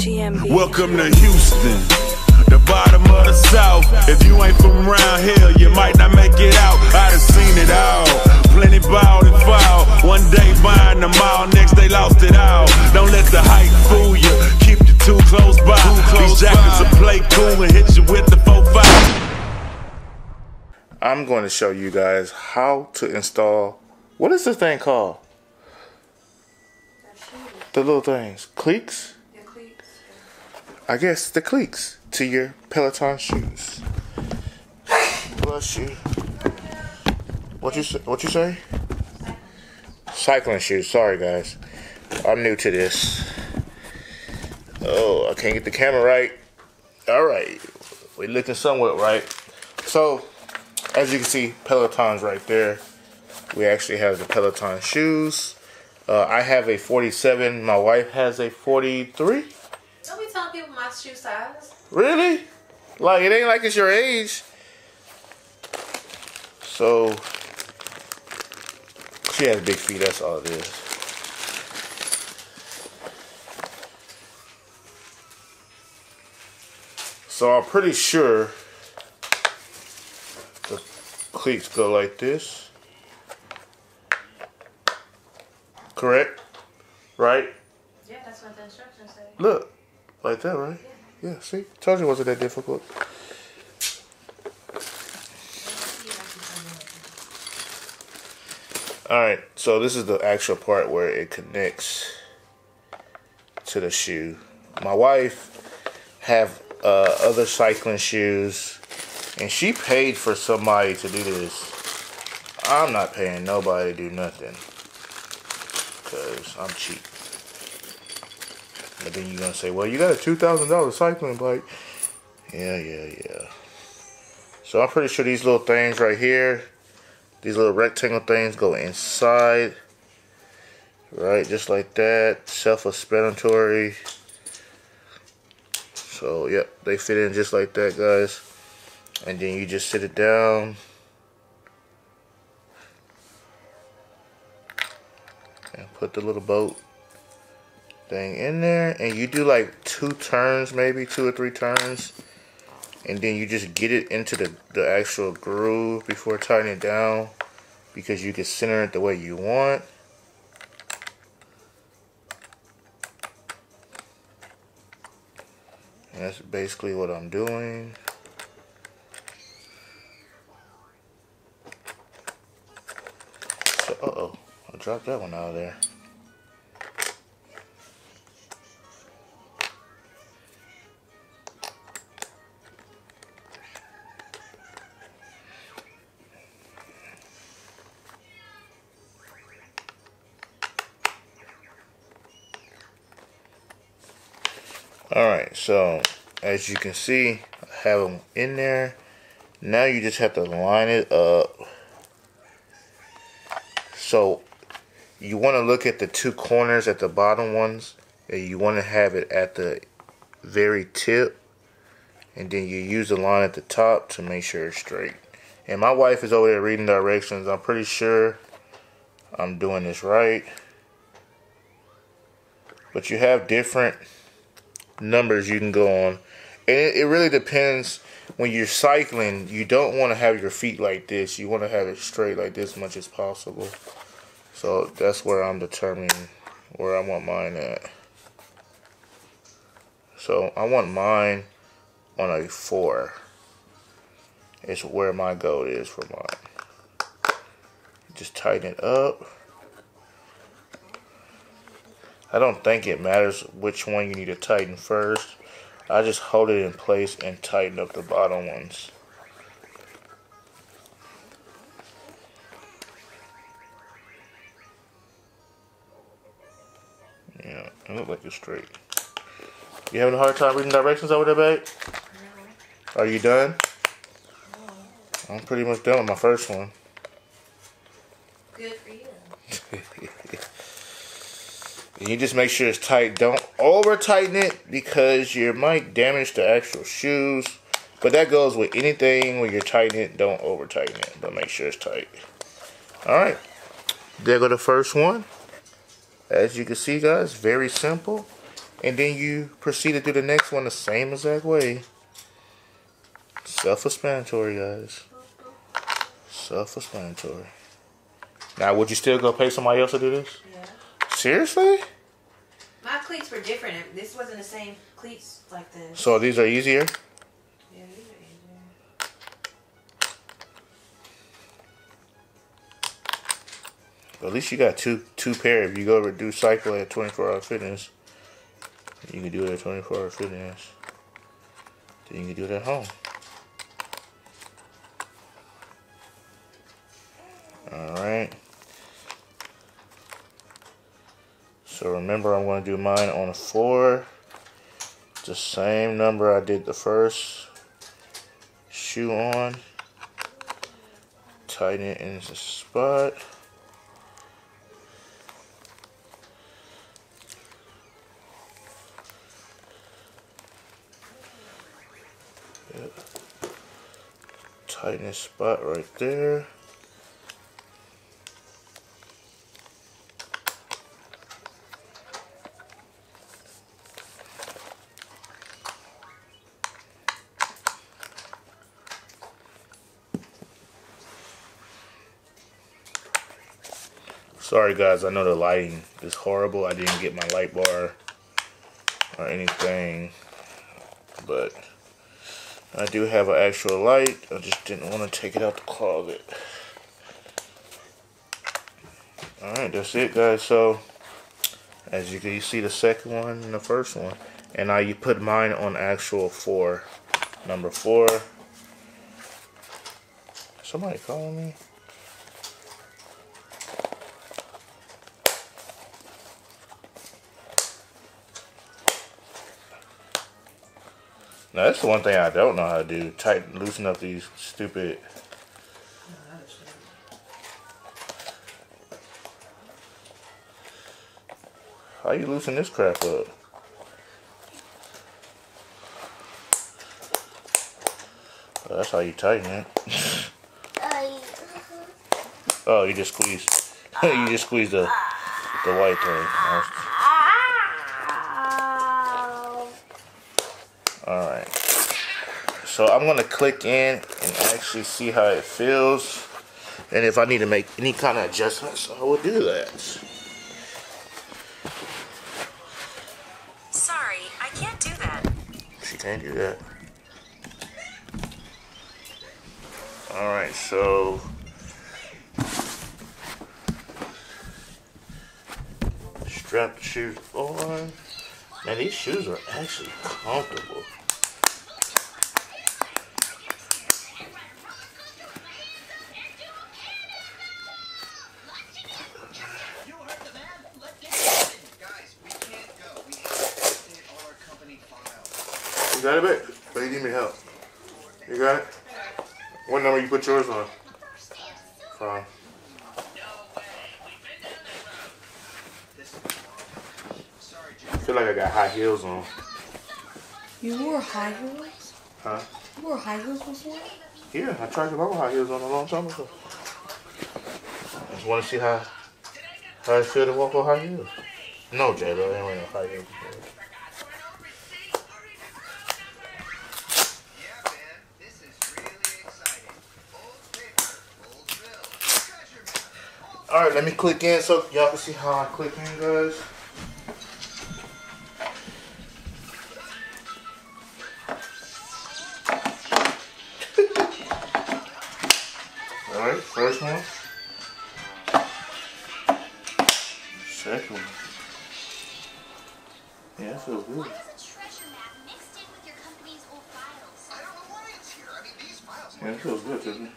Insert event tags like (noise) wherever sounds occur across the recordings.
GMB. Welcome to Houston, the bottom of the South. If you ain't from around here, you might not make it out. I done seen it all. Plenty ball and foul. One day buying the mall, next they lost it all. Don't let the hype fool you. Keep you too close by. These jackets will play cool and hit you with the 4-5. I'm going to show you guys how to install. What is this thing called? The little things, cleats. I guess the cleats to your Peloton shoes. Bless you. What you say? What you say? Cycling shoes. Sorry, guys. I'm new to this. Oh, I can't get the camera right. All right, we looking somewhat right. So, as you can see, Peloton's right there. We actually have the Peloton shoes. Uh, I have a 47. My wife has a 43. Don't be telling people my shoe size. Really? Like it ain't like it's your age. So she has big feet. That's all it is. So I'm pretty sure the cleats go like this. Correct? Right? Yeah, that's what the instructions say. Look, like that, right? Yeah, see? Told you it wasn't that difficult. Alright, so this is the actual part where it connects to the shoe. My wife have uh, other cycling shoes, and she paid for somebody to do this. I'm not paying nobody to do nothing, because I'm cheap. But then you're gonna say, well, you got a two thousand dollar cycling bike. Yeah, yeah, yeah. So I'm pretty sure these little things right here, these little rectangle things go inside. Right, just like that. Self-explanatory. So, yep, they fit in just like that, guys. And then you just sit it down. And put the little boat thing in there and you do like two turns maybe two or three turns and then you just get it into the, the actual groove before tightening it down because you can center it the way you want. And that's basically what I'm doing. So, uh-oh I dropped that one out of there Alright, so as you can see, I have them in there. Now you just have to line it up. So you want to look at the two corners at the bottom ones. And you want to have it at the very tip. And then you use the line at the top to make sure it's straight. And my wife is over there reading directions. I'm pretty sure I'm doing this right. But you have different numbers you can go on. And it, it really depends when you're cycling, you don't want to have your feet like this. You want to have it straight like this as much as possible. So that's where I'm determining where I want mine at. So I want mine on a 4. It's where my goal is for mine. Just tighten it up. I don't think it matters which one you need to tighten first. I just hold it in place and tighten up the bottom ones. Yeah, it looks like it's straight. You having a hard time reading directions over there, babe? Are you done? I'm pretty much done with my first one. Good for you. And you just make sure it's tight. Don't over tighten it because you might damage the actual shoes. But that goes with anything when you're tightening it. Don't over tighten it, but make sure it's tight. All right, there go the first one. As you can see, guys, very simple. and then you proceed to do the next one the same exact way. Self-explanatory, guys. Self-explanatory. Now, would you still go pay somebody else to do this? Yeah. Seriously? My cleats were different. This wasn't the same cleats like this. So these are easier? Yeah, these are easier. At least you got two two pair. If you go over do cycle at 24 hour fitness, you can do it at 24 hour fitness. Then you can do it at home. So remember I'm going to do mine on floor. The same number I did the first shoe on. Tighten it in the spot. Tighten this spot right there. Sorry guys, I know the lighting is horrible. I didn't get my light bar or anything, but I do have an actual light. I just didn't want to take it out the closet. Alright, that's it guys. So, as you can see the second one and the first one. And now you put mine on actual four. Number four. Somebody calling me? Now that's the one thing I don't know how to do. Tighten, loosen up these stupid. How you loosen this crap up? Oh, that's how you tighten it. oh, oh you just squeeze. (laughs) you just squeeze the the white thing. So I'm going to click in and actually see how it feels. And if I need to make any kind of adjustments, I will do that. Sorry, I can't do that. She can't do that. Alright, so... Strap the shoes on. Man, these shoes are actually comfortable. You heard the man. Let Dick in. Guys, we can't go. We have to update all our company files. You got it back? But you need me help. You got it? What number you put yours on? Fine. This I feel like I got high heels on. You wore high heels? Huh? You wore high heels before? Yeah, I tried to buy high heels on a long time ago. I just want to see how how it feel to walk on high heels. No, J Lo, I ain't wearing no high heels before. All right, let me click in so y'all can see how I click in, guys. (laughs) All right, first one. Second one. Yeah, that feels good. Why is a treasure map mixed in with your company's old files? I don't know why it's here. I mean, these files Yeah, it feels good, doesn't it?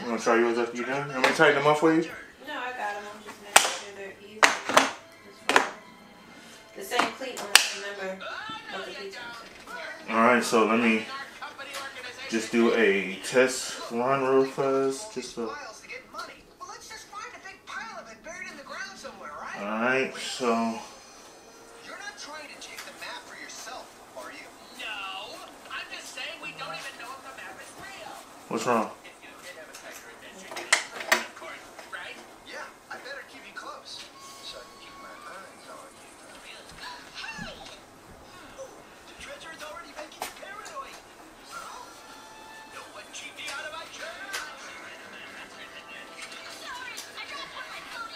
You want to try yours after you done? I'm gonna tighten them up for you. No, I got them. I'm just making sure they're easy. as well. The same cleat on the same number. Both the cleats are the same. All right, so let me just do a test run real fast. Just so. files to get money. Well, let's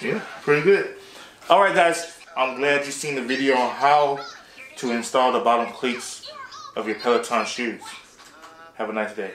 Yeah, pretty good. All right, guys. I'm glad you've seen the video on how to install the bottom cleats of your Peloton shoes. Have a nice day.